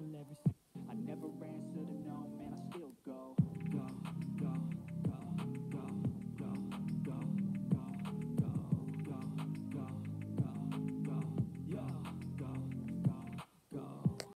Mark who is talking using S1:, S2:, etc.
S1: and every never